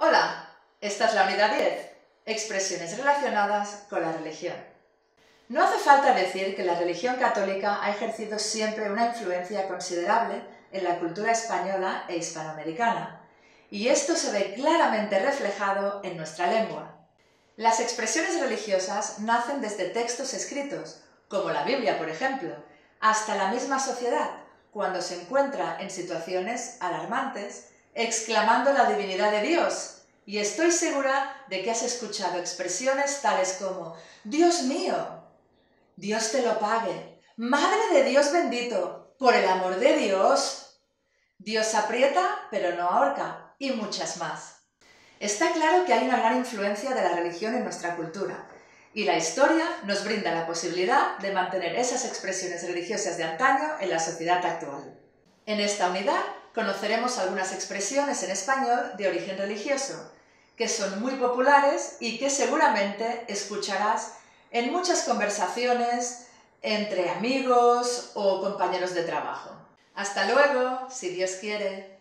Hola, esta es la unidad 10, expresiones relacionadas con la religión. No hace falta decir que la religión católica ha ejercido siempre una influencia considerable en la cultura española e hispanoamericana, y esto se ve claramente reflejado en nuestra lengua. Las expresiones religiosas nacen desde textos escritos, como la Biblia, por ejemplo, hasta la misma sociedad, cuando se encuentra en situaciones alarmantes exclamando la divinidad de Dios. Y estoy segura de que has escuchado expresiones tales como Dios mío, Dios te lo pague, Madre de Dios bendito, por el amor de Dios, Dios aprieta pero no ahorca, y muchas más. Está claro que hay una gran influencia de la religión en nuestra cultura, y la historia nos brinda la posibilidad de mantener esas expresiones religiosas de antaño en la sociedad actual. En esta unidad conoceremos algunas expresiones en español de origen religioso, que son muy populares y que seguramente escucharás en muchas conversaciones entre amigos o compañeros de trabajo. Hasta luego, si Dios quiere.